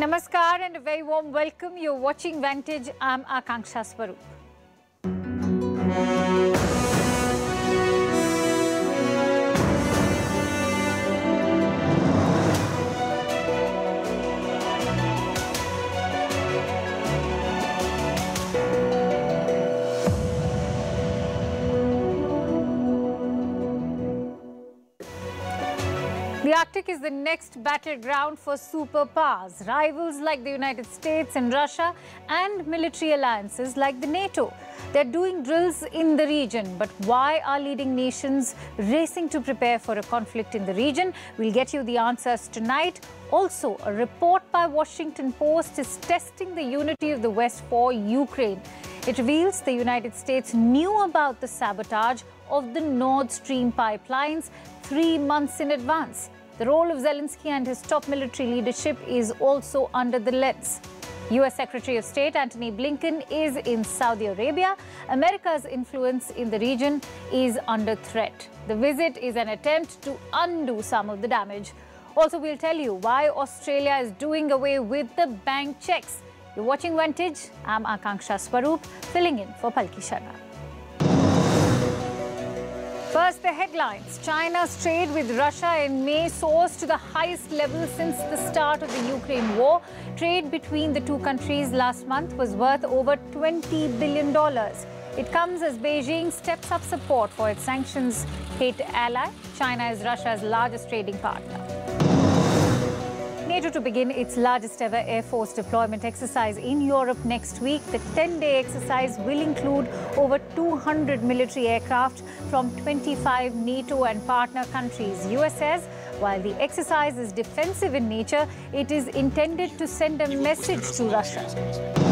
Namaskar and a very warm welcome. You're watching Vantage. I'm Akanksha Swaroop. Arctic is the next battleground for superpowers, rivals like the United States and Russia, and military alliances like the NATO. They're doing drills in the region, but why are leading nations racing to prepare for a conflict in the region? We'll get you the answers tonight. Also, a report by Washington Post is testing the unity of the West for Ukraine. It reveals the United States knew about the sabotage of the Nord Stream pipelines three months in advance. The role of Zelensky and his top military leadership is also under the lens. US Secretary of State Antony Blinken is in Saudi Arabia. America's influence in the region is under threat. The visit is an attempt to undo some of the damage. Also, we'll tell you why Australia is doing away with the bank checks. You're watching Vantage. I'm Akanksha Swaroop, filling in for Palki Sharma. First, the headlines. China's trade with Russia in May soars to the highest level since the start of the Ukraine war. Trade between the two countries last month was worth over $20 billion. It comes as Beijing steps up support for its sanctions hit ally. China is Russia's largest trading partner. NATO to begin its largest ever Air Force deployment exercise in Europe next week. The 10 day exercise will include over 200 military aircraft from 25 NATO and partner countries. US says while the exercise is defensive in nature, it is intended to send a message to Russia.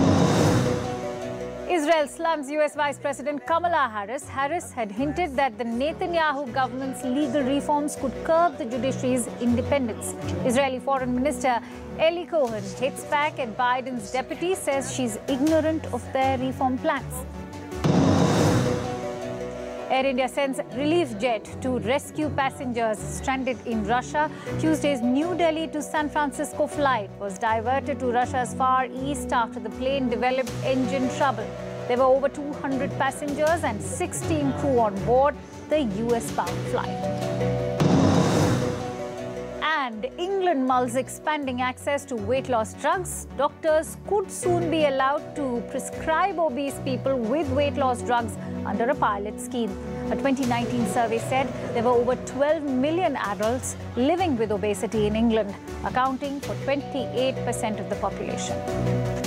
Israel slams US Vice President Kamala Harris. Harris had hinted that the Netanyahu government's legal reforms could curb the judiciary's independence. Israeli Foreign Minister Eli Cohen hits back at Biden's deputy, says she's ignorant of their reform plans. Air India sends relief jet to rescue passengers stranded in Russia. Tuesday's New Delhi to San Francisco flight was diverted to Russia's Far East after the plane developed engine trouble. There were over 200 passengers and 16 crew on board the US bound flight. And England mulls expanding access to weight loss drugs. Doctors could soon be allowed to prescribe obese people with weight loss drugs under a pilot scheme. A 2019 survey said there were over 12 million adults living with obesity in England, accounting for 28% of the population.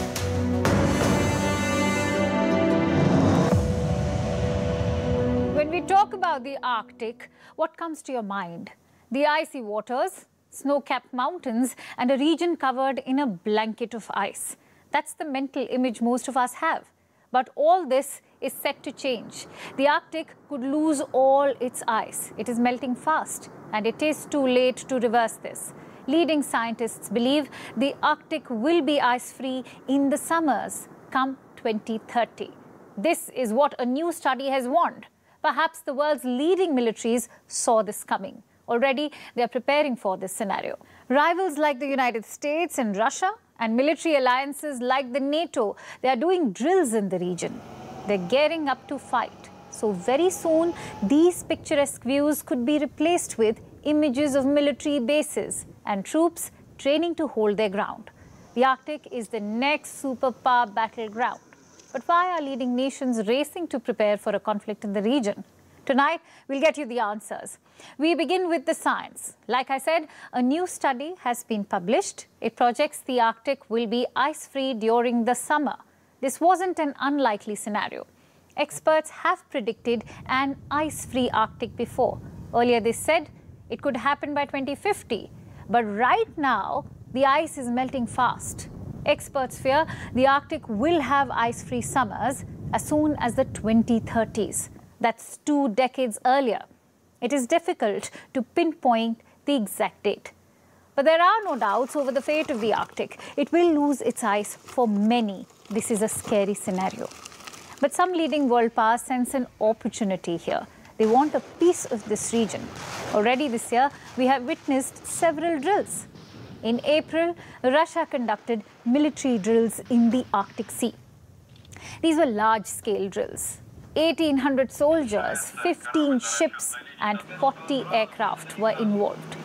When we talk about the Arctic, what comes to your mind? The icy waters, snow-capped mountains, and a region covered in a blanket of ice. That's the mental image most of us have. But all this is set to change. The Arctic could lose all its ice. It is melting fast, and it is too late to reverse this. Leading scientists believe the Arctic will be ice-free in the summers come 2030. This is what a new study has warned. Perhaps the world's leading militaries saw this coming. Already, they are preparing for this scenario. Rivals like the United States and Russia and military alliances like the NATO, they are doing drills in the region. They're gearing up to fight. So very soon, these picturesque views could be replaced with images of military bases and troops training to hold their ground. The Arctic is the next superpower battleground. But why are leading nations racing to prepare for a conflict in the region? Tonight, we'll get you the answers. We begin with the science. Like I said, a new study has been published. It projects the Arctic will be ice-free during the summer. This wasn't an unlikely scenario. Experts have predicted an ice-free Arctic before. Earlier, they said it could happen by 2050. But right now, the ice is melting fast. Experts fear the Arctic will have ice-free summers as soon as the 2030s. That's two decades earlier. It is difficult to pinpoint the exact date. But there are no doubts over the fate of the Arctic. It will lose its ice for many. This is a scary scenario. But some leading world powers sense an opportunity here. They want a piece of this region. Already this year, we have witnessed several drills. In April, Russia conducted military drills in the Arctic Sea. These were large scale drills. 1,800 soldiers, 15 ships, and 40 aircraft were involved.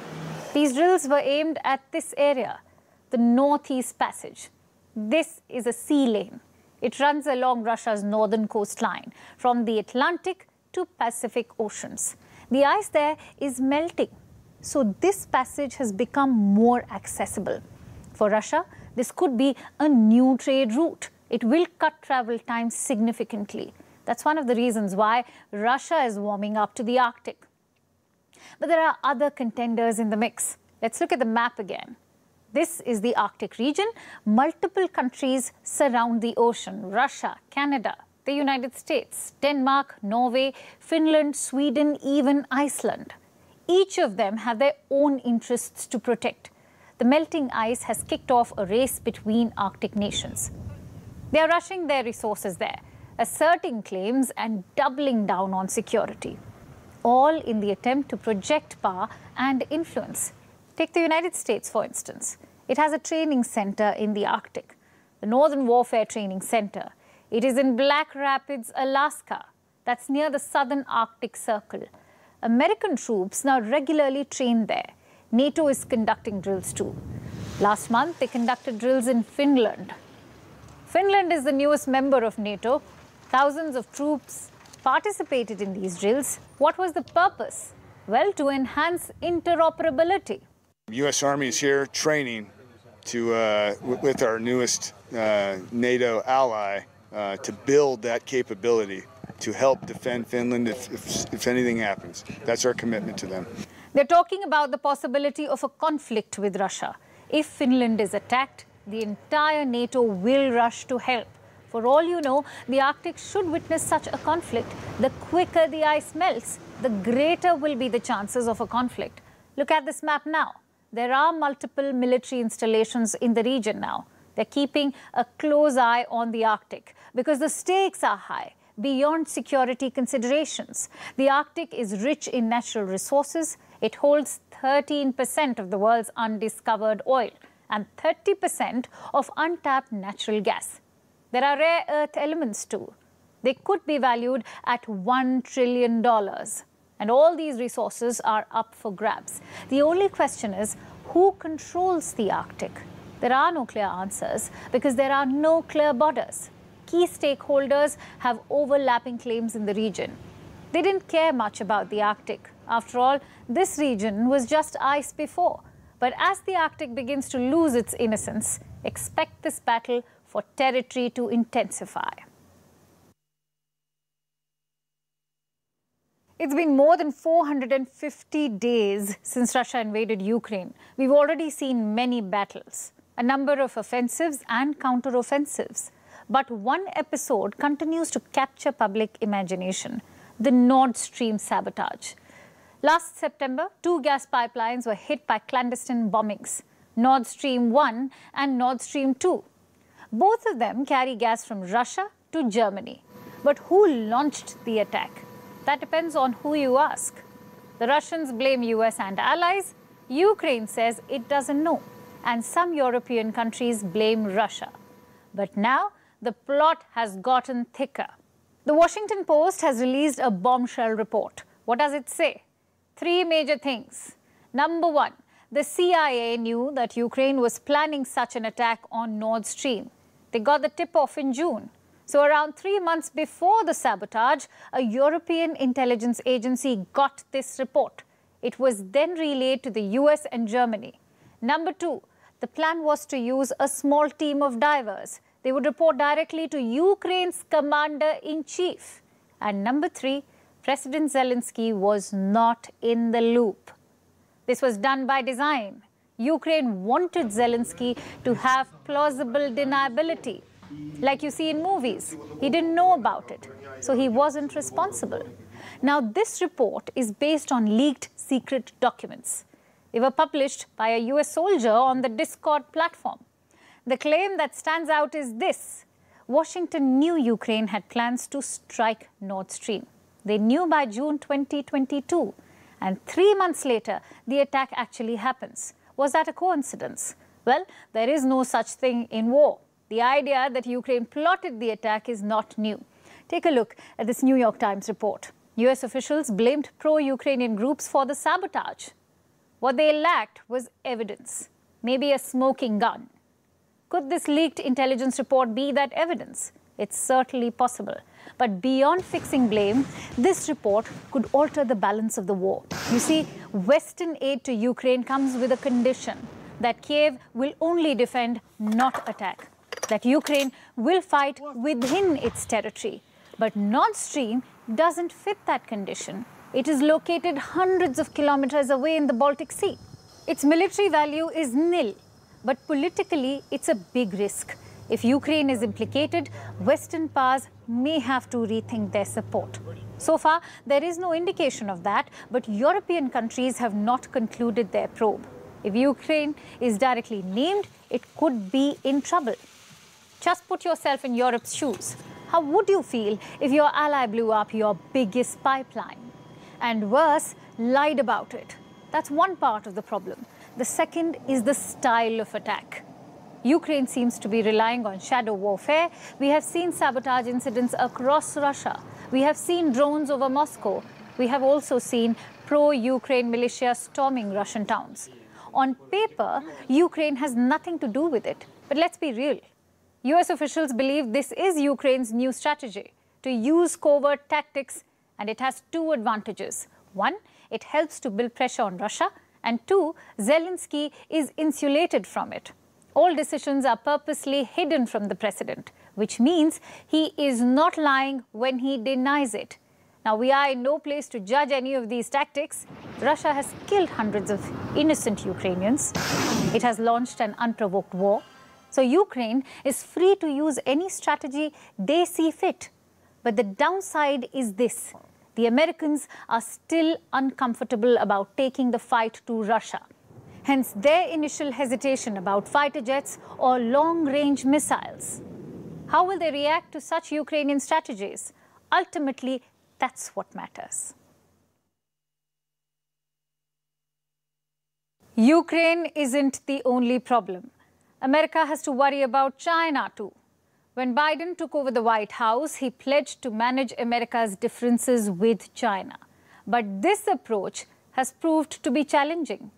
These drills were aimed at this area, the Northeast Passage. This is a sea lane. It runs along Russia's northern coastline from the Atlantic to Pacific Oceans. The ice there is melting, so this passage has become more accessible. For Russia, this could be a new trade route. It will cut travel time significantly. That's one of the reasons why Russia is warming up to the Arctic. But there are other contenders in the mix. Let's look at the map again. This is the Arctic region. Multiple countries surround the ocean Russia, Canada, the United States, Denmark, Norway, Finland, Sweden, even Iceland. Each of them have their own interests to protect. The melting ice has kicked off a race between Arctic nations. They are rushing their resources there, asserting claims and doubling down on security, all in the attempt to project power and influence. Take the United States, for instance. It has a training center in the Arctic, the Northern Warfare Training Center. It is in Black Rapids, Alaska. That's near the southern Arctic Circle. American troops now regularly train there. NATO is conducting drills too. Last month, they conducted drills in Finland. Finland is the newest member of NATO. Thousands of troops participated in these drills. What was the purpose? Well, to enhance interoperability. U.S. Army is here training to, uh, with our newest uh, NATO ally uh, to build that capability to help defend Finland if, if, if anything happens. That's our commitment to them. They're talking about the possibility of a conflict with Russia. If Finland is attacked, the entire NATO will rush to help. For all you know, the Arctic should witness such a conflict. The quicker the ice melts, the greater will be the chances of a conflict. Look at this map now. There are multiple military installations in the region now. They're keeping a close eye on the Arctic because the stakes are high beyond security considerations. The Arctic is rich in natural resources. It holds 13% of the world's undiscovered oil and 30% of untapped natural gas. There are rare earth elements too. They could be valued at $1 trillion. And all these resources are up for grabs. The only question is who controls the Arctic? There are no clear answers because there are no clear borders. Key stakeholders have overlapping claims in the region. They didn't care much about the Arctic. After all, this region was just ice before. But as the Arctic begins to lose its innocence, expect this battle for territory to intensify. It's been more than 450 days since Russia invaded Ukraine. We've already seen many battles, a number of offensives and counteroffensives. But one episode continues to capture public imagination the Nord Stream sabotage. Last September, two gas pipelines were hit by clandestine bombings Nord Stream 1 and Nord Stream 2. Both of them carry gas from Russia to Germany. But who launched the attack? That depends on who you ask. The Russians blame US and allies. Ukraine says it doesn't know. And some European countries blame Russia. But now the plot has gotten thicker. The Washington Post has released a bombshell report. What does it say? Three major things. Number one, the CIA knew that Ukraine was planning such an attack on Nord Stream. They got the tip off in June. So, around three months before the sabotage, a European intelligence agency got this report. It was then relayed to the US and Germany. Number two, the plan was to use a small team of divers. They would report directly to Ukraine's commander in chief. And number three, President Zelensky was not in the loop. This was done by design. Ukraine wanted Zelensky to have plausible deniability like you see in movies. He didn't know about it, so he wasn't responsible. Now, this report is based on leaked secret documents. They were published by a US soldier on the Discord platform. The claim that stands out is this Washington knew Ukraine had plans to strike Nord Stream. They knew by June 2022. And three months later, the attack actually happens. Was that a coincidence? Well, there is no such thing in war. The idea that Ukraine plotted the attack is not new. Take a look at this New York Times report. US officials blamed pro Ukrainian groups for the sabotage. What they lacked was evidence, maybe a smoking gun. Could this leaked intelligence report be that evidence? It's certainly possible. But beyond fixing blame, this report could alter the balance of the war. You see, Western aid to Ukraine comes with a condition that Kiev will only defend, not attack. That Ukraine will fight within its territory. But Nord Stream doesn't fit that condition. It is located hundreds of kilometers away in the Baltic Sea. Its military value is nil, but politically it's a big risk. If Ukraine is implicated, Western powers may have to rethink their support. So far, there is no indication of that, but European countries have not concluded their probe. If Ukraine is directly named, it could be in trouble. Just put yourself in Europe's shoes. How would you feel if your ally blew up your biggest pipeline? And worse, lied about it. That's one part of the problem. The second is the style of attack. Ukraine seems to be relying on shadow warfare. We have seen sabotage incidents across Russia. We have seen drones over Moscow. We have also seen pro Ukraine militia storming Russian towns. On paper, Ukraine has nothing to do with it. But let's be real. US officials believe this is Ukraine's new strategy to use covert tactics, and it has two advantages. One, it helps to build pressure on Russia, and two, Zelensky is insulated from it. All decisions are purposely hidden from the president, which means he is not lying when he denies it. Now, we are in no place to judge any of these tactics. Russia has killed hundreds of innocent Ukrainians. It has launched an unprovoked war. So, Ukraine is free to use any strategy they see fit. But the downside is this the Americans are still uncomfortable about taking the fight to Russia. Hence, their initial hesitation about fighter jets or long range missiles. How will they react to such Ukrainian strategies? Ultimately, that's what matters. Ukraine isn't the only problem. America has to worry about China too. When Biden took over the White House, he pledged to manage America's differences with China. But this approach has proved to be challenging.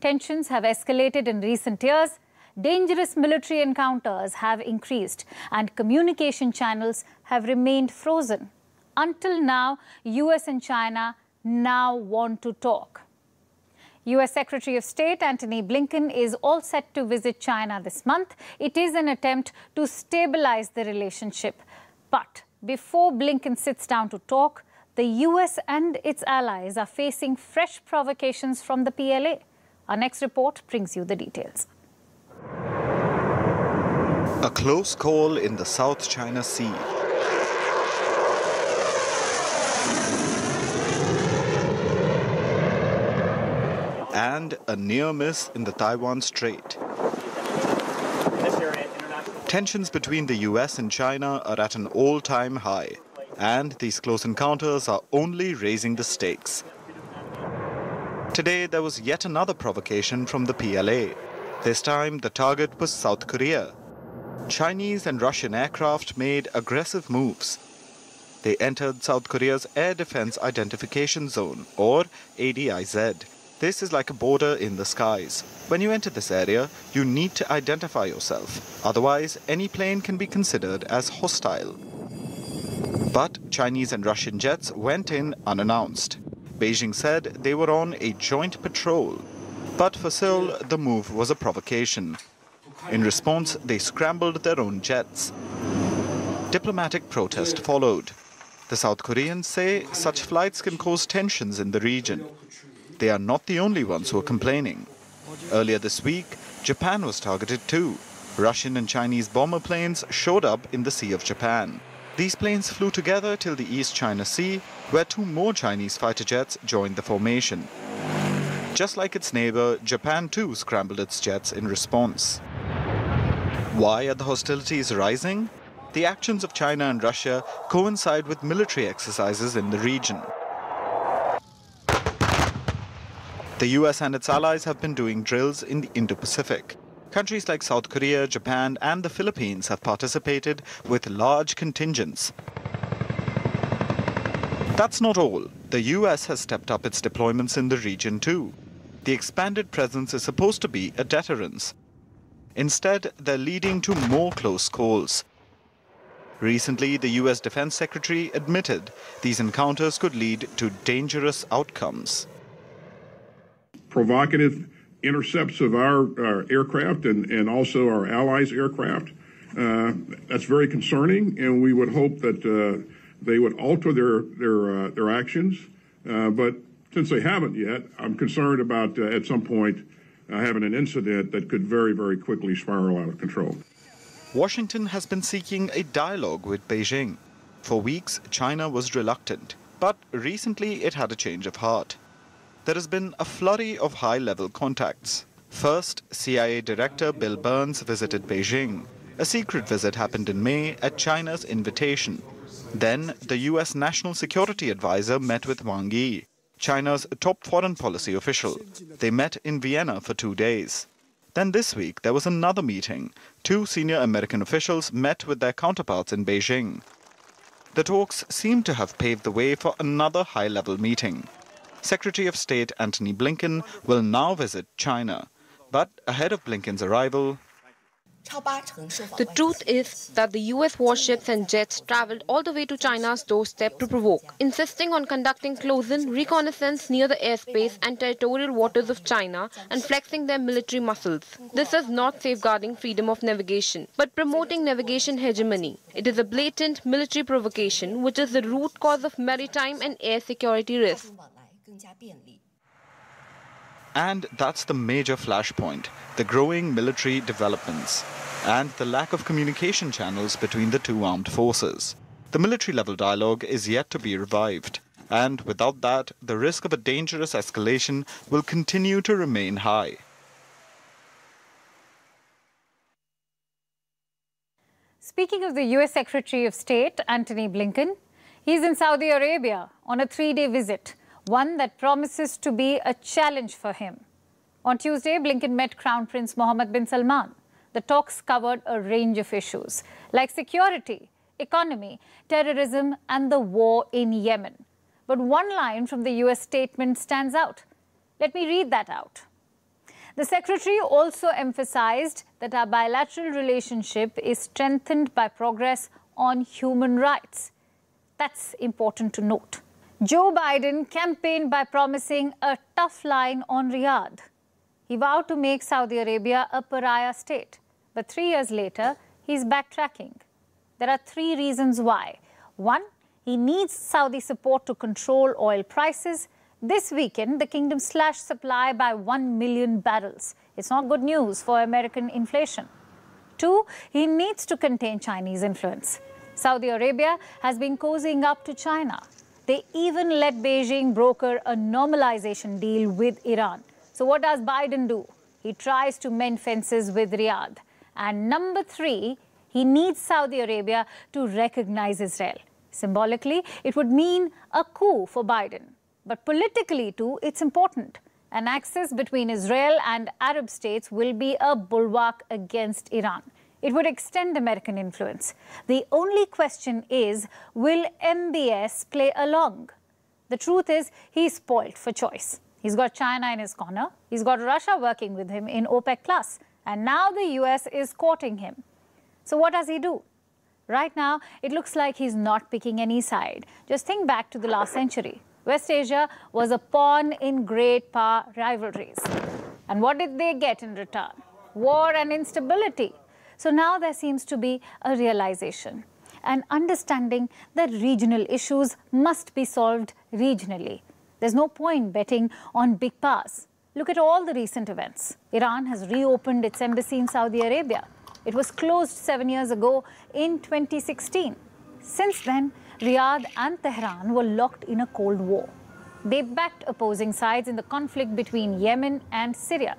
Tensions have escalated in recent years, dangerous military encounters have increased, and communication channels have remained frozen. Until now, US and China now want to talk. US Secretary of State Antony Blinken is all set to visit China this month. It is an attempt to stabilize the relationship. But before Blinken sits down to talk, the US and its allies are facing fresh provocations from the PLA. Our next report brings you the details. A close call in the South China Sea. and a near miss in the Taiwan Strait. Tensions between the US and China are at an all-time high, and these close encounters are only raising the stakes. Today, there was yet another provocation from the PLA. This time, the target was South Korea. Chinese and Russian aircraft made aggressive moves. They entered South Korea's Air Defense Identification Zone, or ADIZ. This is like a border in the skies. When you enter this area, you need to identify yourself. Otherwise, any plane can be considered as hostile. But Chinese and Russian jets went in unannounced. Beijing said they were on a joint patrol. But for Seoul, the move was a provocation. In response, they scrambled their own jets. Diplomatic protest followed. The South Koreans say such flights can cause tensions in the region. They are not the only ones who are complaining. Earlier this week, Japan was targeted too. Russian and Chinese bomber planes showed up in the Sea of Japan. These planes flew together till the East China Sea, where two more Chinese fighter jets joined the formation. Just like its neighbor, Japan too scrambled its jets in response. Why are the hostilities rising? The actions of China and Russia coincide with military exercises in the region. The US and its allies have been doing drills in the Indo-Pacific. Countries like South Korea, Japan and the Philippines have participated with large contingents. That's not all. The US has stepped up its deployments in the region too. The expanded presence is supposed to be a deterrence. Instead, they're leading to more close calls. Recently, the US Defense Secretary admitted these encounters could lead to dangerous outcomes. Provocative intercepts of our, our aircraft and, and also our allies' aircraft. Uh, that's very concerning, and we would hope that uh, they would alter their their uh, their actions. Uh, but since they haven't yet, I'm concerned about uh, at some point uh, having an incident that could very very quickly spiral out of control. Washington has been seeking a dialogue with Beijing. For weeks, China was reluctant, but recently it had a change of heart. There has been a flurry of high level contacts. First, CIA Director Bill Burns visited Beijing. A secret visit happened in May at China's invitation. Then, the US National Security Advisor met with Wang Yi, China's top foreign policy official. They met in Vienna for two days. Then this week, there was another meeting. Two senior American officials met with their counterparts in Beijing. The talks seem to have paved the way for another high level meeting. Secretary of State Antony Blinken will now visit China. But ahead of Blinken's arrival, the truth is that the US warships and jets traveled all the way to China's doorstep to provoke, insisting on conducting close-in reconnaissance near the airspace and territorial waters of China and flexing their military muscles. This is not safeguarding freedom of navigation, but promoting navigation hegemony. It is a blatant military provocation which is the root cause of maritime and air security risks. And that's the major flashpoint the growing military developments and the lack of communication channels between the two armed forces. The military level dialogue is yet to be revived, and without that, the risk of a dangerous escalation will continue to remain high. Speaking of the US Secretary of State, Antony Blinken, he's in Saudi Arabia on a three day visit one that promises to be a challenge for him. On Tuesday, Blinken met Crown Prince Mohammed bin Salman. The talks covered a range of issues like security, economy, terrorism, and the war in Yemen. But one line from the US statement stands out. Let me read that out. The Secretary also emphasized that our bilateral relationship is strengthened by progress on human rights. That's important to note. Joe Biden campaigned by promising a tough line on Riyadh. He vowed to make Saudi Arabia a pariah state. But three years later, he's backtracking. There are three reasons why. One, he needs Saudi support to control oil prices. This weekend, the kingdom slashed supply by 1 million barrels. It's not good news for American inflation. Two, he needs to contain Chinese influence. Saudi Arabia has been cozying up to China. They even let Beijing broker a normalization deal with Iran. So, what does Biden do? He tries to mend fences with Riyadh. And number three, he needs Saudi Arabia to recognize Israel. Symbolically, it would mean a coup for Biden. But politically, too, it's important. An axis between Israel and Arab states will be a bulwark against Iran. It would extend American influence. The only question is will MBS play along? The truth is, he's spoilt for choice. He's got China in his corner, he's got Russia working with him in OPEC, Plus, and now the US is courting him. So, what does he do? Right now, it looks like he's not picking any side. Just think back to the last century. West Asia was a pawn in great power rivalries. And what did they get in return? War and instability. So now there seems to be a realization, an understanding that regional issues must be solved regionally. There's no point betting on big powers. Look at all the recent events. Iran has reopened its embassy in Saudi Arabia. It was closed seven years ago in 2016. Since then, Riyadh and Tehran were locked in a Cold War. They backed opposing sides in the conflict between Yemen and Syria.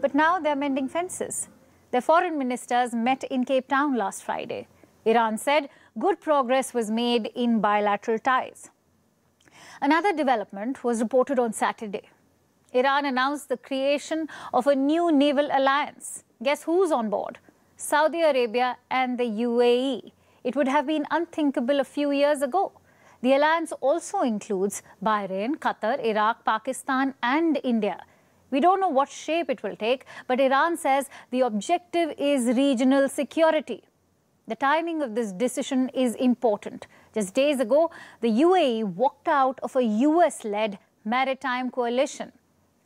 But now they're mending fences. Their foreign ministers met in Cape Town last Friday. Iran said good progress was made in bilateral ties. Another development was reported on Saturday. Iran announced the creation of a new naval alliance. Guess who's on board? Saudi Arabia and the UAE. It would have been unthinkable a few years ago. The alliance also includes Bahrain, Qatar, Iraq, Pakistan, and India. We don't know what shape it will take, but Iran says the objective is regional security. The timing of this decision is important. Just days ago, the UAE walked out of a US led maritime coalition.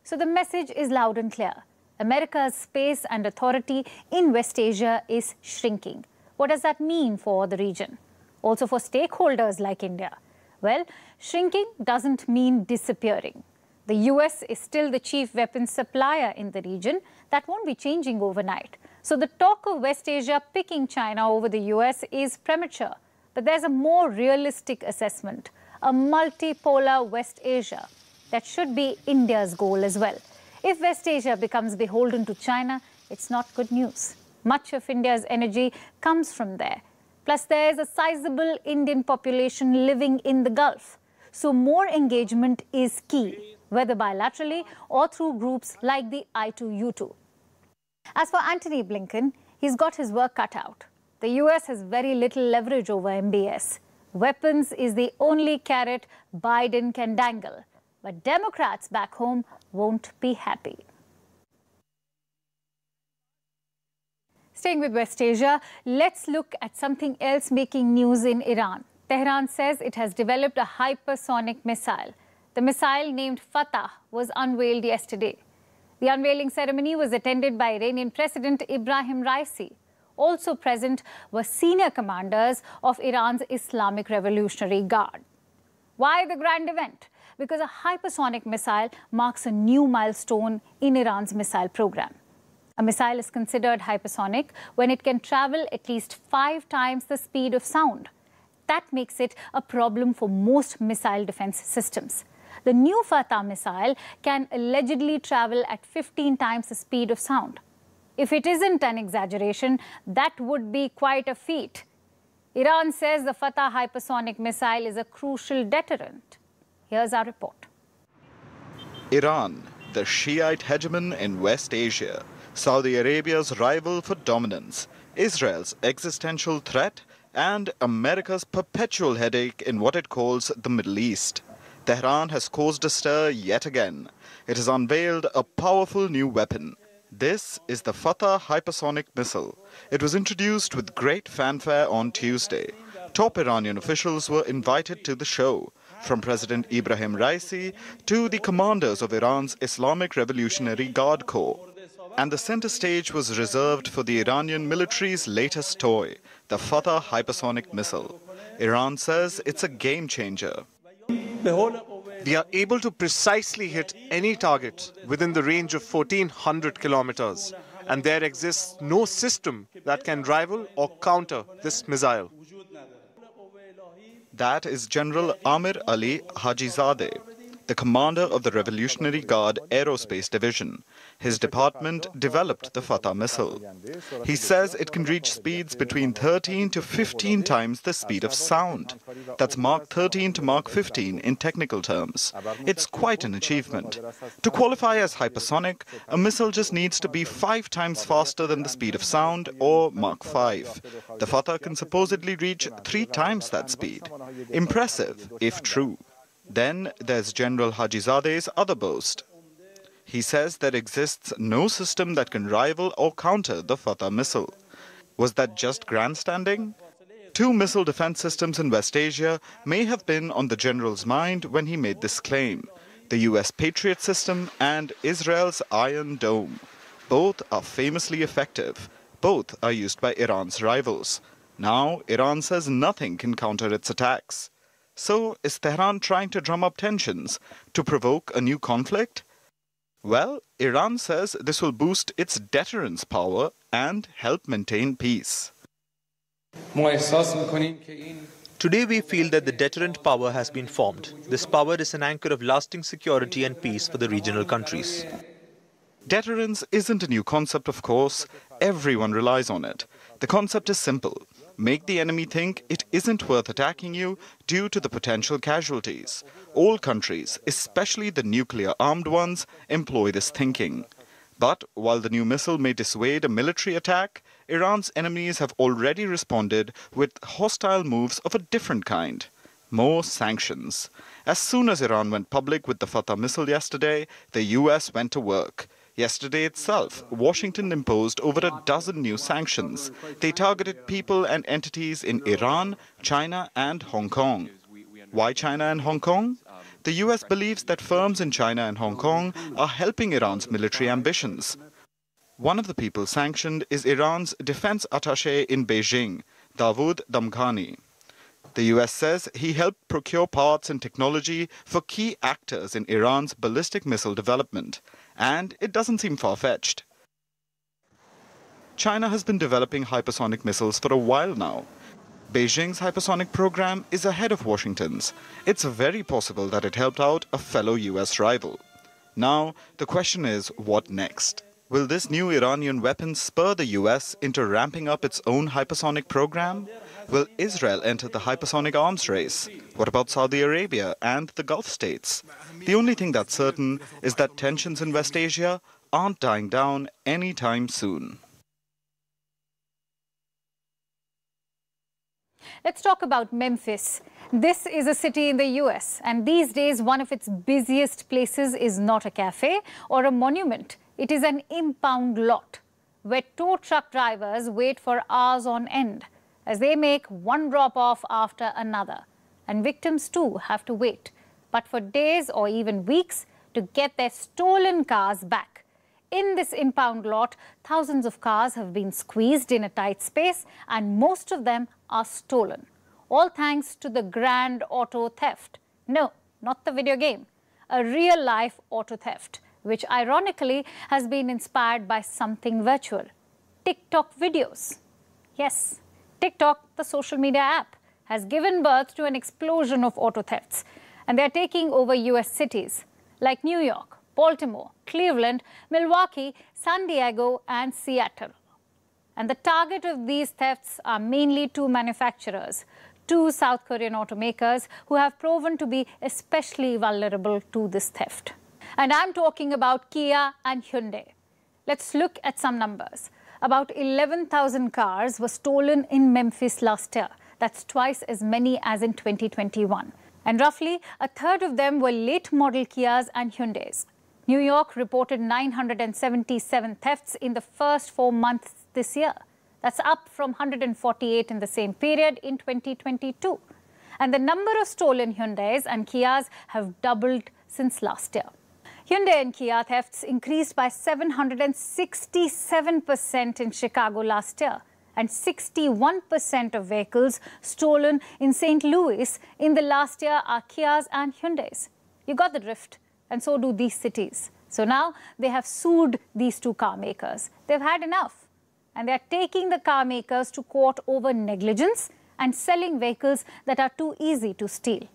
So the message is loud and clear. America's space and authority in West Asia is shrinking. What does that mean for the region? Also for stakeholders like India? Well, shrinking doesn't mean disappearing. The US is still the chief weapons supplier in the region. That won't be changing overnight. So the talk of West Asia picking China over the US is premature. But there's a more realistic assessment, a multipolar West Asia. That should be India's goal as well. If West Asia becomes beholden to China, it's not good news. Much of India's energy comes from there. Plus, there is a sizable Indian population living in the Gulf. So, more engagement is key, whether bilaterally or through groups like the I2U2. As for Antony Blinken, he's got his work cut out. The US has very little leverage over MBS. Weapons is the only carrot Biden can dangle. But Democrats back home won't be happy. Staying with West Asia, let's look at something else making news in Iran. Tehran says it has developed a hypersonic missile. The missile named Fatah was unveiled yesterday. The unveiling ceremony was attended by Iranian President Ibrahim Raisi. Also present were senior commanders of Iran's Islamic Revolutionary Guard. Why the grand event? Because a hypersonic missile marks a new milestone in Iran's missile program. A missile is considered hypersonic when it can travel at least five times the speed of sound. That makes it a problem for most missile defense systems. The new Fatah missile can allegedly travel at 15 times the speed of sound. If it isn't an exaggeration, that would be quite a feat. Iran says the Fatah hypersonic missile is a crucial deterrent. Here's our report. Iran, the Shiite hegemon in West Asia, Saudi Arabia's rival for dominance, Israel's existential threat, and America's perpetual headache in what it calls the Middle East. Tehran has caused a stir yet again. It has unveiled a powerful new weapon. This is the Fatah hypersonic missile. It was introduced with great fanfare on Tuesday. Top Iranian officials were invited to the show, from President Ibrahim Raisi to the commanders of Iran's Islamic Revolutionary Guard Corps and the center stage was reserved for the Iranian military's latest toy, the Fatah hypersonic missile. Iran says it's a game changer. We are able to precisely hit any target within the range of 1400 kilometers, and there exists no system that can rival or counter this missile. That is General Amir Ali Hajizadeh, the commander of the Revolutionary Guard Aerospace Division. His department developed the Fatah missile. He says it can reach speeds between 13 to 15 times the speed of sound. That's Mach 13 to Mach 15 in technical terms. It's quite an achievement. To qualify as hypersonic, a missile just needs to be five times faster than the speed of sound, or Mach 5. The Fatah can supposedly reach three times that speed. Impressive, if true. Then there's General Hajizadeh's other boast. He says there exists no system that can rival or counter the Fatah missile. Was that just grandstanding? Two missile defense systems in West Asia may have been on the general's mind when he made this claim the US Patriot system and Israel's Iron Dome. Both are famously effective. Both are used by Iran's rivals. Now, Iran says nothing can counter its attacks. So, is Tehran trying to drum up tensions to provoke a new conflict? Well, Iran says this will boost its deterrence power and help maintain peace. Today we feel that the deterrent power has been formed. This power is an anchor of lasting security and peace for the regional countries. Deterrence isn't a new concept, of course. Everyone relies on it. The concept is simple. Make the enemy think it isn't worth attacking you due to the potential casualties. All countries, especially the nuclear armed ones, employ this thinking. But while the new missile may dissuade a military attack, Iran's enemies have already responded with hostile moves of a different kind more sanctions. As soon as Iran went public with the Fatah missile yesterday, the US went to work. Yesterday itself, Washington imposed over a dozen new sanctions. They targeted people and entities in Iran, China, and Hong Kong. Why China and Hong Kong? The US believes that firms in China and Hong Kong are helping Iran's military ambitions. One of the people sanctioned is Iran's defense attaché in Beijing, Dawood Damghani. The US says he helped procure parts and technology for key actors in Iran's ballistic missile development, and it doesn't seem far-fetched. China has been developing hypersonic missiles for a while now. Beijing's hypersonic program is ahead of Washington's. It's very possible that it helped out a fellow US rival. Now, the question is, what next? Will this new Iranian weapon spur the US into ramping up its own hypersonic program? Will Israel enter the hypersonic arms race? What about Saudi Arabia and the Gulf states? The only thing that's certain is that tensions in West Asia aren't dying down anytime soon. Let's talk about Memphis. This is a city in the US, and these days, one of its busiest places is not a cafe or a monument, it is an impound lot where tow truck drivers wait for hours on end as they make one drop off after another. And victims too have to wait, but for days or even weeks to get their stolen cars back. In this impound lot, thousands of cars have been squeezed in a tight space and most of them are stolen. All thanks to the grand auto theft. No, not the video game. A real life auto theft, which ironically has been inspired by something virtual. TikTok videos. Yes, TikTok, the social media app, has given birth to an explosion of auto thefts, and they're taking over US cities like New York, Baltimore, Cleveland, Milwaukee, San Diego, and Seattle. And the target of these thefts are mainly two manufacturers, two South Korean automakers who have proven to be especially vulnerable to this theft. And I'm talking about Kia and Hyundai. Let's look at some numbers about 11,000 cars were stolen in Memphis last year. That's twice as many as in 2021. And roughly a third of them were late model Kias and Hyundais. New York reported 977 thefts in the first four months this year. That's up from 148 in the same period in 2022. And the number of stolen Hyundais and Kias have doubled since last year. Hyundai and Kia thefts increased by 767% in Chicago last year and 61% of vehicles stolen in St. Louis in the last year are Kias and Hyundais. You got the drift, and so do these cities. So now they have sued these two car makers. They've had enough, and they're taking the car makers to court over negligence and selling vehicles that are too easy to steal.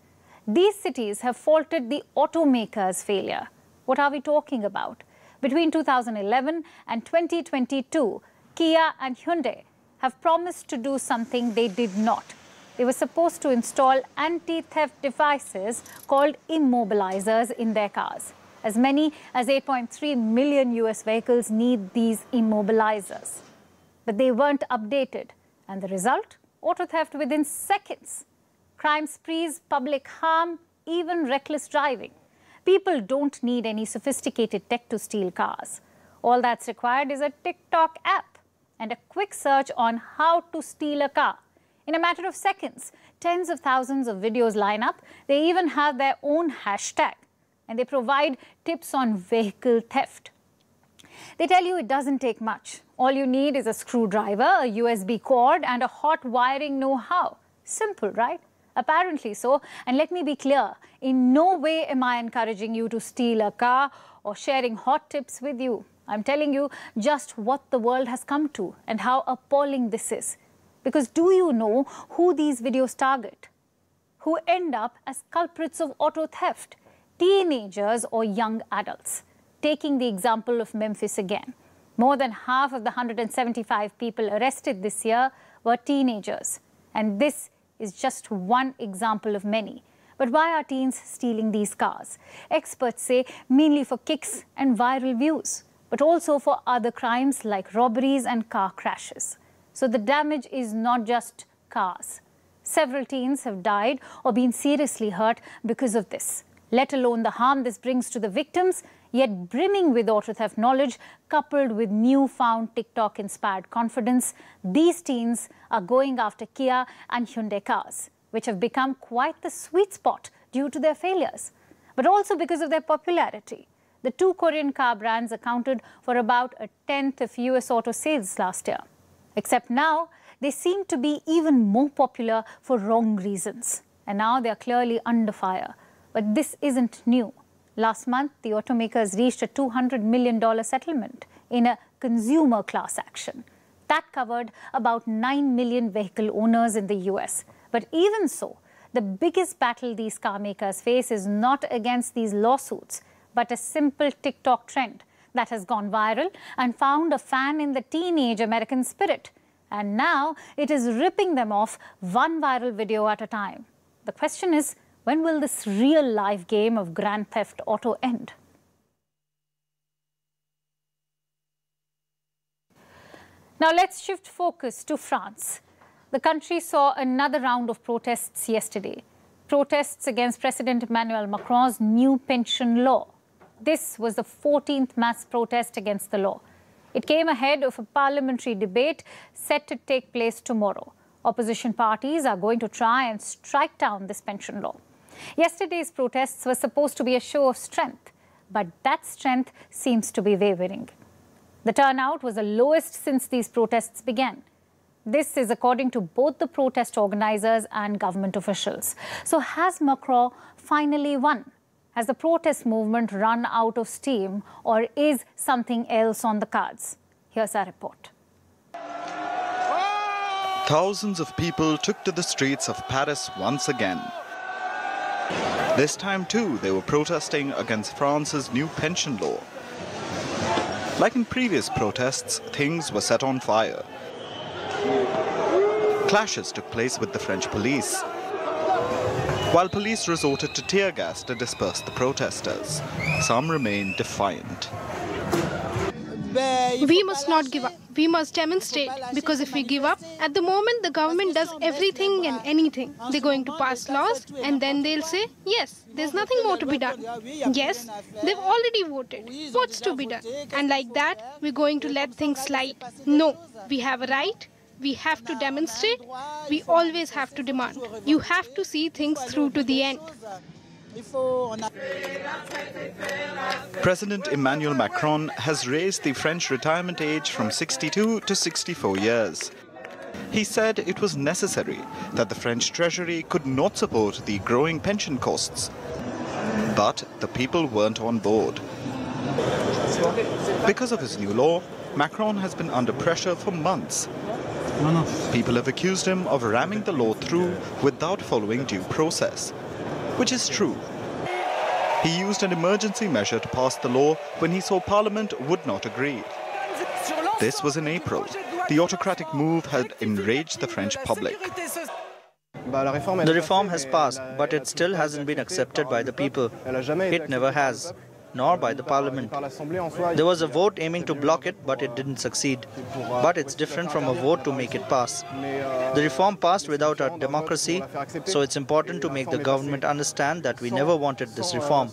These cities have faulted the automakers' failure what are we talking about? Between 2011 and 2022, Kia and Hyundai have promised to do something they did not. They were supposed to install anti-theft devices called immobilizers in their cars. As many as 8.3 million US vehicles need these immobilizers. But they weren't updated. And the result? Auto theft within seconds. Crime sprees, public harm, even reckless driving. People don't need any sophisticated tech to steal cars. All that's required is a TikTok app and a quick search on how to steal a car. In a matter of seconds, tens of thousands of videos line up. They even have their own hashtag and they provide tips on vehicle theft. They tell you it doesn't take much. All you need is a screwdriver, a USB cord, and a hot wiring know how. Simple, right? Apparently so. And let me be clear, in no way am I encouraging you to steal a car or sharing hot tips with you. I'm telling you just what the world has come to and how appalling this is. Because do you know who these videos target? Who end up as culprits of auto theft? Teenagers or young adults. Taking the example of Memphis again. More than half of the 175 people arrested this year were teenagers. And this is just one example of many. But why are teens stealing these cars? Experts say mainly for kicks and viral views, but also for other crimes like robberies and car crashes. So the damage is not just cars. Several teens have died or been seriously hurt because of this, let alone the harm this brings to the victims, yet brimming with auto theft knowledge coupled with newfound TikTok inspired confidence. These teens are going after Kia and Hyundai cars, which have become quite the sweet spot due to their failures, but also because of their popularity. The two Korean car brands accounted for about a tenth of US auto sales last year. Except now, they seem to be even more popular for wrong reasons. And now they are clearly under fire. But this isn't new. Last month, the automakers reached a $200 million settlement in a consumer class action. That covered about 9 million vehicle owners in the US. But even so, the biggest battle these car makers face is not against these lawsuits, but a simple TikTok trend that has gone viral and found a fan in the teenage American spirit. And now it is ripping them off one viral video at a time. The question is, when will this real life game of Grand Theft Auto end? Now let's shift focus to France. The country saw another round of protests yesterday. Protests against President Emmanuel Macron's new pension law. This was the 14th mass protest against the law. It came ahead of a parliamentary debate set to take place tomorrow. Opposition parties are going to try and strike down this pension law. Yesterday's protests were supposed to be a show of strength, but that strength seems to be wavering. The turnout was the lowest since these protests began. This is according to both the protest organizers and government officials. So, has Macron finally won? Has the protest movement run out of steam or is something else on the cards? Here's our report. Thousands of people took to the streets of Paris once again. This time too, they were protesting against France's new pension law. Like in previous protests, things were set on fire. Clashes took place with the French police, while police resorted to tear gas to disperse the protesters. Some remained defiant. We must not give up. We must demonstrate because if we give up, at the moment the government does everything and anything. They're going to pass laws and then they'll say, yes, there's nothing more to be done. Yes, they've already voted. What's to be done? And like that, we're going to let things slide. No, we have a right. We have to demonstrate. We always have to demand. You have to see things through to the end. President Emmanuel Macron has raised the French retirement age from 62 to 64 years. He said it was necessary that the French treasury could not support the growing pension costs. But the people weren't on board. Because of his new law, Macron has been under pressure for months. People have accused him of ramming the law through without following due process, which is true. He used an emergency measure to pass the law when he saw Parliament would not agree. This was in April. The autocratic move had enraged the French public. The reform has passed, but it still hasn't been accepted by the people. It never has nor by the parliament. There was a vote aiming to block it, but it didn't succeed. But it's different from a vote to make it pass. The reform passed without a democracy, so it's important to make the government understand that we never wanted this reform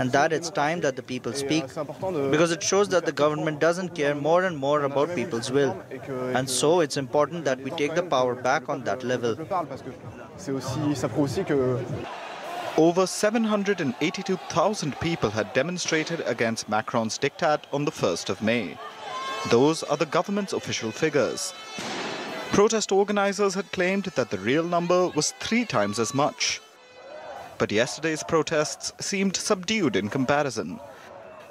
and that it's time that the people speak because it shows that the government doesn't care more and more about people's will. And so it's important that we take the power back on that level. Over 782,000 people had demonstrated against Macron's diktat on the 1st of May. Those are the government's official figures. Protest organizers had claimed that the real number was three times as much. But yesterday's protests seemed subdued in comparison.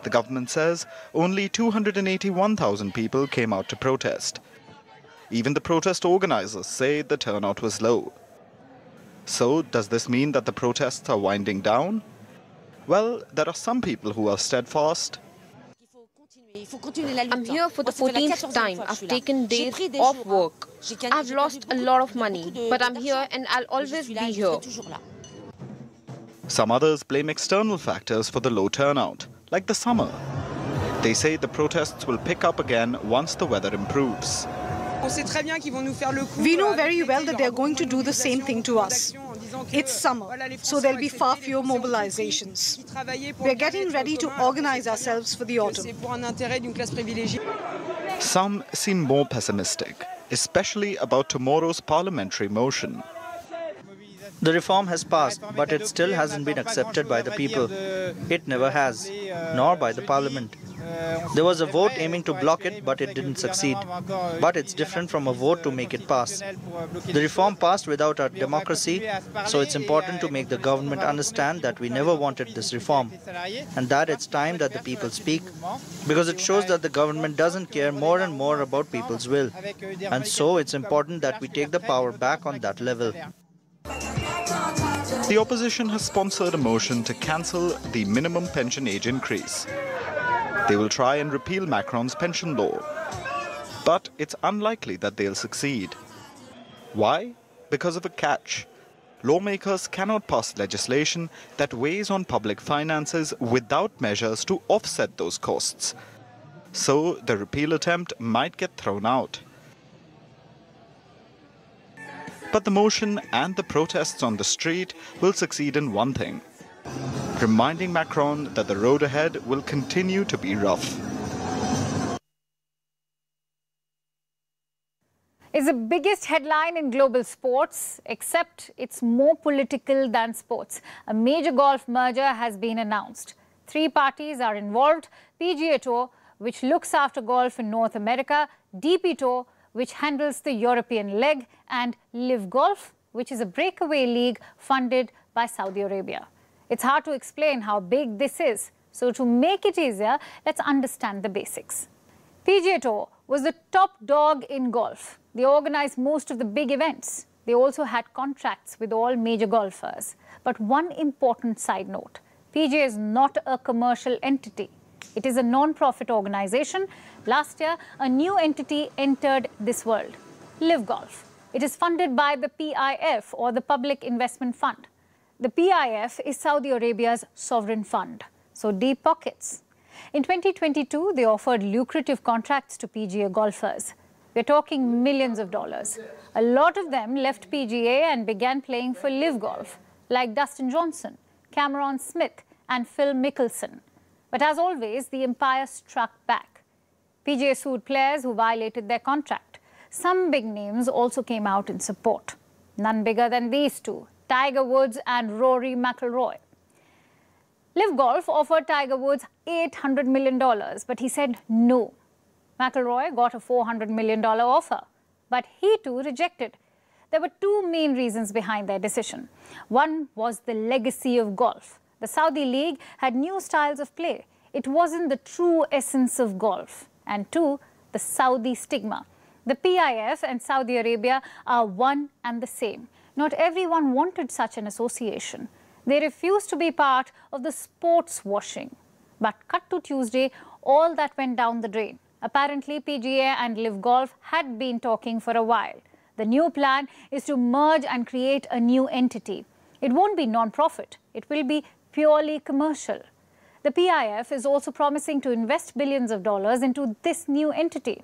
The government says only 281,000 people came out to protest. Even the protest organizers say the turnout was low. So, does this mean that the protests are winding down? Well, there are some people who are steadfast. I'm here for the 14th time. I've taken days off work. I've lost a lot of money, but I'm here and I'll always be here. Some others blame external factors for the low turnout, like the summer. They say the protests will pick up again once the weather improves. We know very well that they're going to do the same thing to us. It's summer, so there'll be far fewer mobilizations. We're getting ready to organize ourselves for the autumn. Some seem more pessimistic, especially about tomorrow's parliamentary motion. The reform has passed, but it still hasn't been accepted by the people. It never has, nor by the parliament. There was a vote aiming to block it, but it didn't succeed. But it's different from a vote to make it pass. The reform passed without our democracy, so it's important to make the government understand that we never wanted this reform, and that it's time that the people speak, because it shows that the government doesn't care more and more about people's will. And so it's important that we take the power back on that level. The opposition has sponsored a motion to cancel the minimum pension age increase. They will try and repeal Macron's pension law. But it's unlikely that they'll succeed. Why? Because of a catch. Lawmakers cannot pass legislation that weighs on public finances without measures to offset those costs. So the repeal attempt might get thrown out. But the motion and the protests on the street will succeed in one thing reminding Macron that the road ahead will continue to be rough. Is the biggest headline in global sports, except it's more political than sports. A major golf merger has been announced. Three parties are involved PGA Tour, which looks after golf in North America, DP Tour, which handles the European leg, and Live Golf, which is a breakaway league funded by Saudi Arabia. It's hard to explain how big this is. So to make it easier, let's understand the basics. PGA Tour was the top dog in golf. They organized most of the big events. They also had contracts with all major golfers. But one important side note, PGA is not a commercial entity. It is a non-profit organization. Last year, a new entity entered this world, LIV Golf. It is funded by the PIF or the Public Investment Fund. The PIF is Saudi Arabia's sovereign fund, so deep pockets. In 2022, they offered lucrative contracts to PGA golfers. We're talking millions of dollars. A lot of them left PGA and began playing for LIV Golf, like Dustin Johnson, Cameron Smith, and Phil Mickelson. But as always, the empire struck back. PGA sued players who violated their contract. Some big names also came out in support. None bigger than these two, Tiger Woods and Rory McIlroy. LIV Golf offered Tiger Woods $800 million, but he said no. McIlroy got a $400 million offer, but he too rejected. There were two main reasons behind their decision. One was the legacy of golf. The Saudi League had new styles of play. It wasn't the true essence of golf. And two, the Saudi stigma. The PIF and Saudi Arabia are one and the same. Not everyone wanted such an association. They refused to be part of the sports washing. But cut to Tuesday, all that went down the drain. Apparently, PGA and LIV Golf had been talking for a while. The new plan is to merge and create a new entity. It won't be non-profit. It will be purely commercial. The PIF is also promising to invest billions of dollars into this new entity.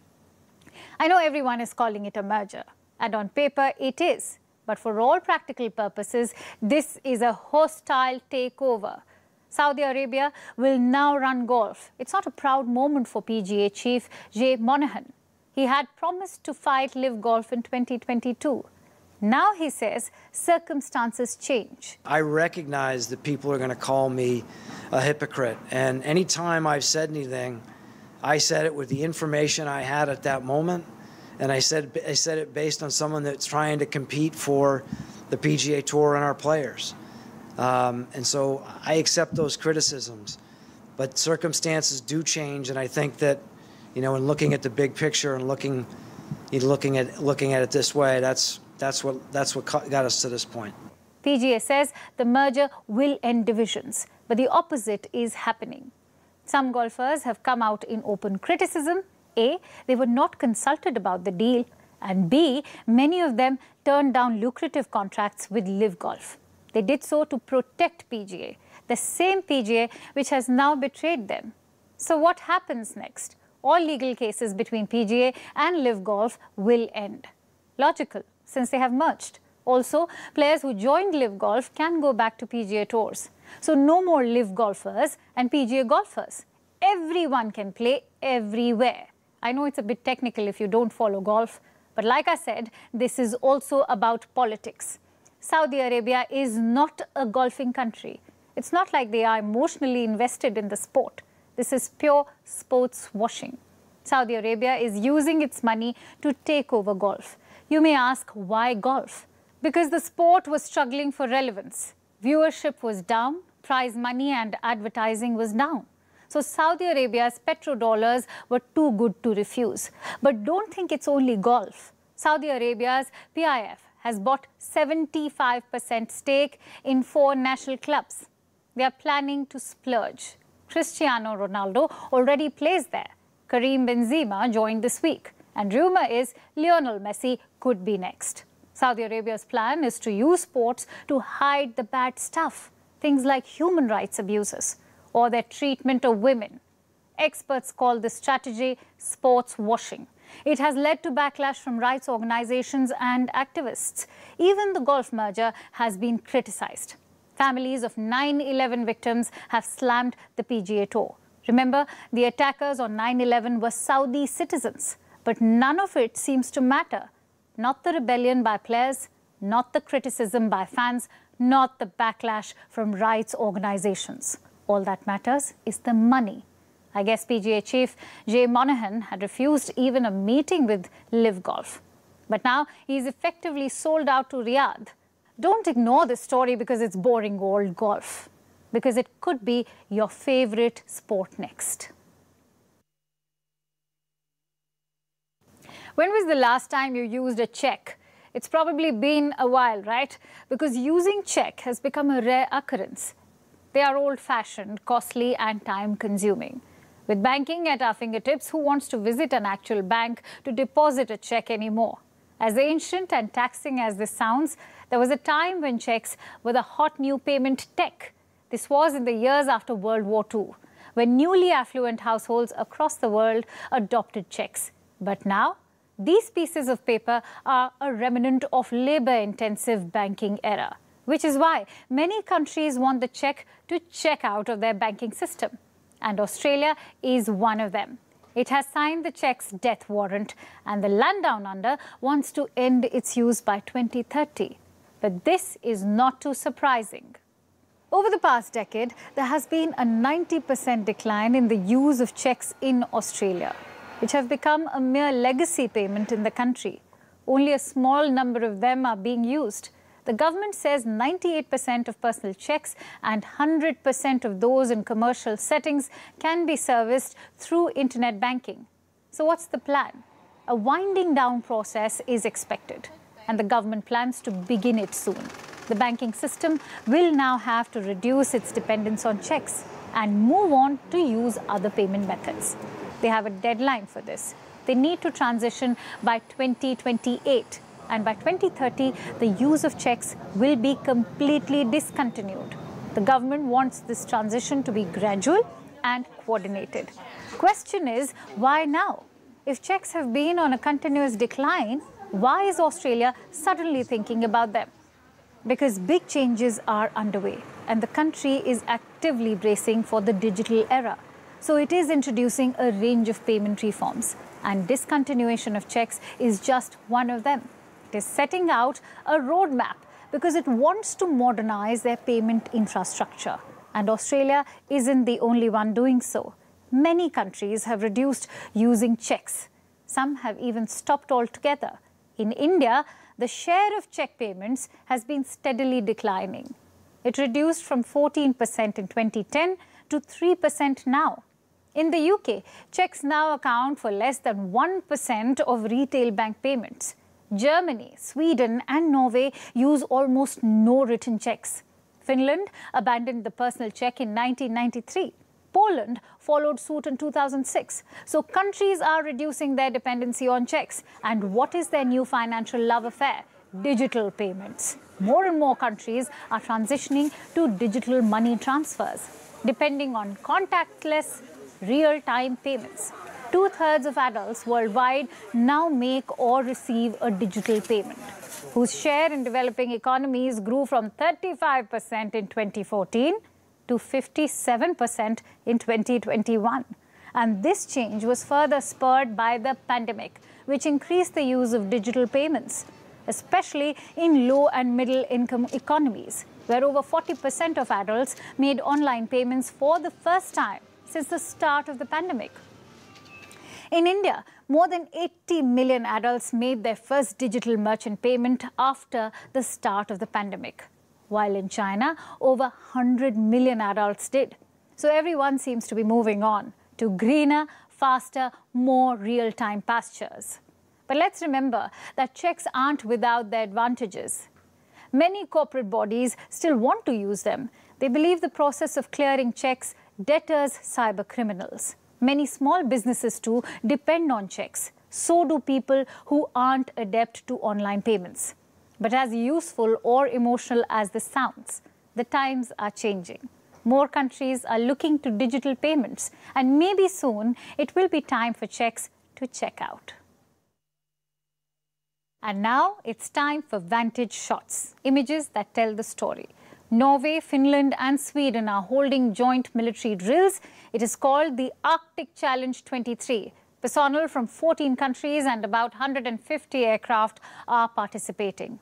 I know everyone is calling it a merger, and on paper it is. But for all practical purposes, this is a hostile takeover. Saudi Arabia will now run golf. It's not a proud moment for PGA chief Jay Monahan. He had promised to fight LIV Golf in 2022. Now he says circumstances change. I recognize that people are going to call me a hypocrite. And anytime I've said anything, I said it with the information I had at that moment and I said I said it based on someone that's trying to compete for the PGA Tour and our players. Um, and so I accept those criticisms, but circumstances do change, and I think that, you know, in looking at the big picture and looking, looking at looking at it this way, that's that's what that's what got us to this point. PGA says the merger will end divisions, but the opposite is happening. Some golfers have come out in open criticism. A, they were not consulted about the deal. And B, many of them turned down lucrative contracts with LIV Golf. They did so to protect PGA, the same PGA which has now betrayed them. So what happens next? All legal cases between PGA and LIV Golf will end. Logical, since they have merged. Also, players who joined LIV Golf can go back to PGA Tours. So no more LIV golfers and PGA golfers. Everyone can play everywhere. I know it's a bit technical if you don't follow golf, but like I said, this is also about politics. Saudi Arabia is not a golfing country. It's not like they are emotionally invested in the sport. This is pure sports washing. Saudi Arabia is using its money to take over golf. You may ask, why golf? Because the sport was struggling for relevance. Viewership was down, prize money and advertising was down. So Saudi Arabia's petrodollars were too good to refuse. But don't think it's only golf. Saudi Arabia's PIF has bought 75% stake in four national clubs. They are planning to splurge. Cristiano Ronaldo already plays there. Karim Benzema joined this week. And rumor is Lionel Messi could be next. Saudi Arabia's plan is to use sports to hide the bad stuff, things like human rights abuses or their treatment of women. Experts call this strategy sports washing. It has led to backlash from rights organizations and activists. Even the golf merger has been criticized. Families of 9-11 victims have slammed the PGA Tour. Remember, the attackers on 9-11 were Saudi citizens. But none of it seems to matter. Not the rebellion by players, not the criticism by fans, not the backlash from rights organizations. All that matters is the money. I guess PGA chief Jay Monahan had refused even a meeting with LIV Golf. But now he's effectively sold out to Riyadh. Don't ignore this story because it's boring old golf, because it could be your favorite sport next. When was the last time you used a check? It's probably been a while, right? Because using check has become a rare occurrence. They are old-fashioned, costly and time-consuming. With banking at our fingertips, who wants to visit an actual bank to deposit a check anymore? As ancient and taxing as this sounds, there was a time when checks were the hot new payment tech. This was in the years after World War II, when newly affluent households across the world adopted checks. But now, these pieces of paper are a remnant of labor-intensive banking era, which is why many countries want the check to check out of their banking system. And Australia is one of them. It has signed the check's death warrant, and the land down under wants to end its use by 2030. But this is not too surprising. Over the past decade, there has been a 90% decline in the use of checks in Australia which have become a mere legacy payment in the country. Only a small number of them are being used. The government says 98% of personal checks and 100% of those in commercial settings can be serviced through internet banking. So what's the plan? A winding down process is expected, and the government plans to begin it soon. The banking system will now have to reduce its dependence on checks and move on to use other payment methods. They have a deadline for this. They need to transition by 2028. And by 2030, the use of checks will be completely discontinued. The government wants this transition to be gradual and coordinated. Question is, why now? If checks have been on a continuous decline, why is Australia suddenly thinking about them? Because big changes are underway and the country is actively bracing for the digital era. So it is introducing a range of payment reforms, and discontinuation of checks is just one of them. It is setting out a roadmap because it wants to modernize their payment infrastructure. And Australia isn't the only one doing so. Many countries have reduced using checks. Some have even stopped altogether. In India, the share of check payments has been steadily declining. It reduced from 14% in 2010 to 3% now. In the UK, checks now account for less than 1% of retail bank payments. Germany, Sweden and Norway use almost no written checks. Finland abandoned the personal check in 1993. Poland followed suit in 2006. So countries are reducing their dependency on checks. And what is their new financial love affair? Digital payments. More and more countries are transitioning to digital money transfers, depending on contactless, real time payments. Two thirds of adults worldwide now make or receive a digital payment, whose share in developing economies grew from 35% in 2014 to 57% in 2021. And this change was further spurred by the pandemic, which increased the use of digital payments, especially in low and middle income economies, where over 40% of adults made online payments for the first time since the start of the pandemic. In India, more than 80 million adults made their first digital merchant payment after the start of the pandemic while in China, over 100 million adults did. So everyone seems to be moving on to greener, faster, more real time pastures. But let's remember that checks aren't without their advantages. Many corporate bodies still want to use them. They believe the process of clearing checks deters cyber criminals. Many small businesses too depend on checks. So do people who aren't adept to online payments. But as useful or emotional as this sounds, the times are changing. More countries are looking to digital payments, and maybe soon it will be time for checks to check out. And now it's time for Vantage Shots, images that tell the story. Norway, Finland, and Sweden are holding joint military drills. It is called the Arctic Challenge 23. Personnel from 14 countries and about 150 aircraft are participating.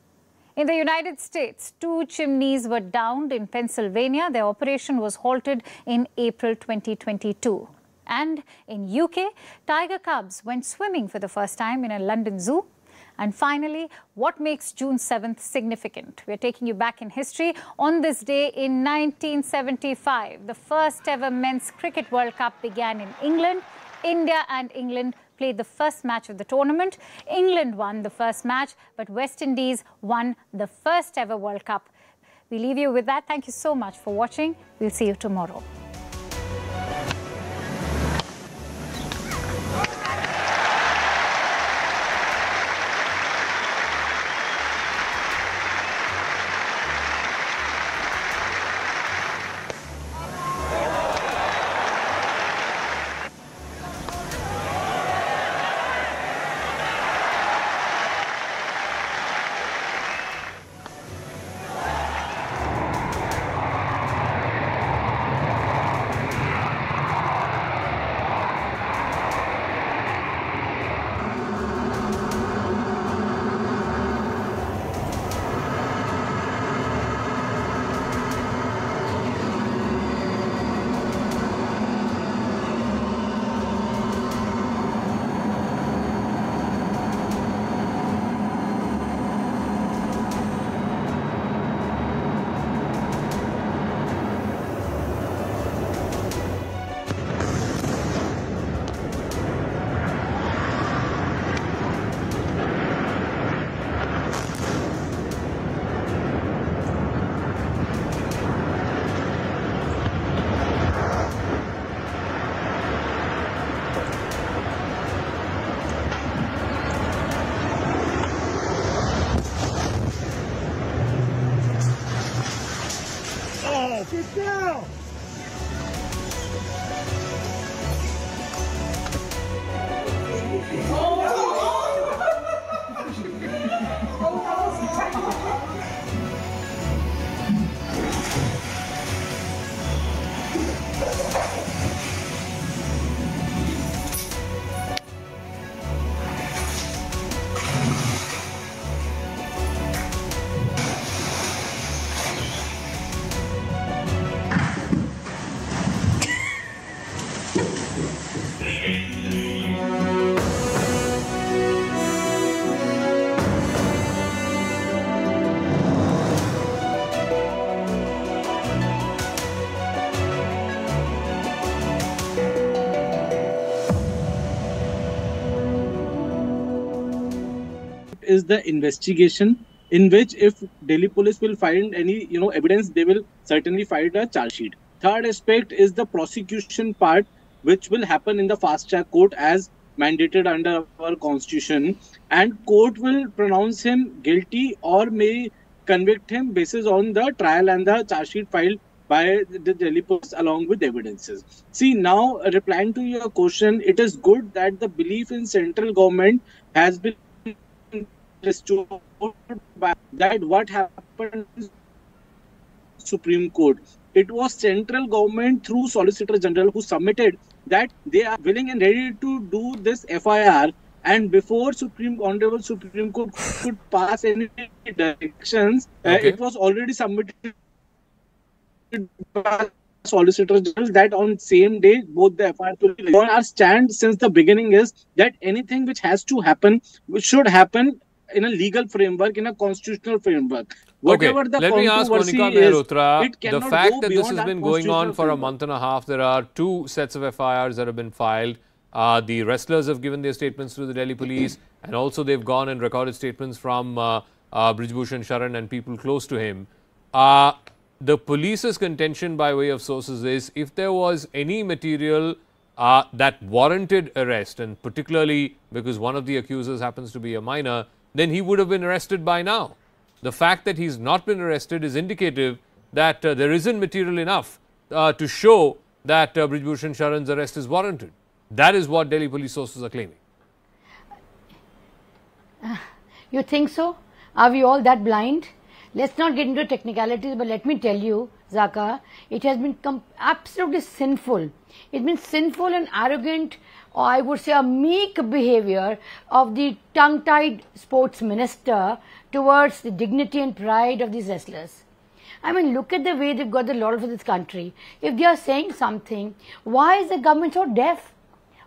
In the United States, two chimneys were downed in Pennsylvania. Their operation was halted in April 2022. And in UK, tiger cubs went swimming for the first time in a London zoo. And finally, what makes June 7th significant? We're taking you back in history. On this day in 1975, the first ever Men's Cricket World Cup began in England. India and England played the first match of the tournament. England won the first match, but West Indies won the first ever World Cup. We leave you with that. Thank you so much for watching. We'll see you tomorrow. Is the investigation in which if Delhi police will find any you know evidence, they will certainly file a charge sheet. Third aspect is the prosecution part, which will happen in the fast track court as mandated under our constitution, and court will pronounce him guilty or may convict him basis on the trial and the charge sheet filed by the Delhi police along with evidences. See, now replying to your question, it is good that the belief in central government has been restored by that what happened Supreme Court. It was central government through Solicitor General who submitted that they are willing and ready to do this FIR and before Supreme Honorable Supreme Court could pass any directions, uh, okay. uh, it was already submitted by Solicitor General that on same day both the FIR on our stand since the beginning is that anything which has to happen, which should happen in a legal framework, in a constitutional framework. Whatever okay. Let me ask Monica Mehrotra, the fact that this has been going on for a month and a half, there are two sets of FIRs that have been filed. Uh, the wrestlers have given their statements to the Delhi police and also they've gone and recorded statements from uh, uh, Brijbhushan Sharan and people close to him. Uh, the police's contention by way of sources is if there was any material uh, that warranted arrest and particularly because one of the accusers happens to be a minor, then he would have been arrested by now. The fact that he's not been arrested is indicative that uh, there isn't material enough uh, to show that uh, Brijbhushan Sharan's arrest is warranted. That is what Delhi police sources are claiming. You think so? Are we all that blind? Let's not get into technicalities, but let me tell you, Zaka, it has been absolutely sinful. It's been sinful and arrogant, or I would say a meek behavior of the tongue-tied sports minister towards the dignity and pride of these wrestlers. I mean, look at the way they've got the laurels of this country. If they are saying something, why is the government so deaf?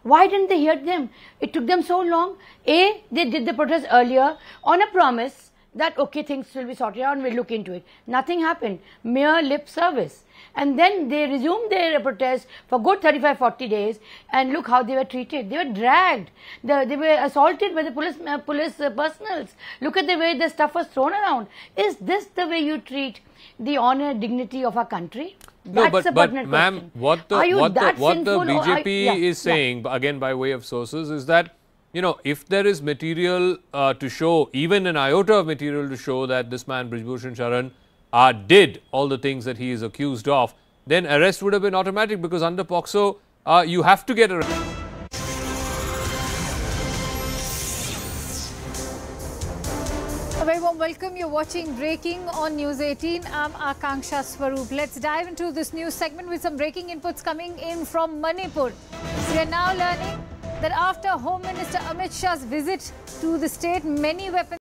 Why didn't they hear them? It took them so long. A, they did the protest earlier on a promise that okay things will be sorted out and we'll look into it. Nothing happened. Mere lip service. And then they resumed their protest for good 35 40 days and look how they were treated. They were dragged. The, they were assaulted by the police uh, police uh, personals. Look at the way the stuff was thrown around. Is this the way you treat the honor dignity of our country? No, That's but, but ma'am, what the, what the, what the BJP yeah, is saying, yeah. again by way of sources, is that you know, if there is material uh, to show, even an iota of material to show that this man Brijbhushan Sharan uh, did all the things that he is accused of, then arrest would have been automatic because under POCSO, uh, you have to get arrested. A very warm welcome. You're watching Breaking on News 18. I'm Akanksha Swaroop. Let's dive into this news segment with some breaking inputs coming in from Manipur. We are now learning that after Home Minister Amit Shah's visit to the state, many weapons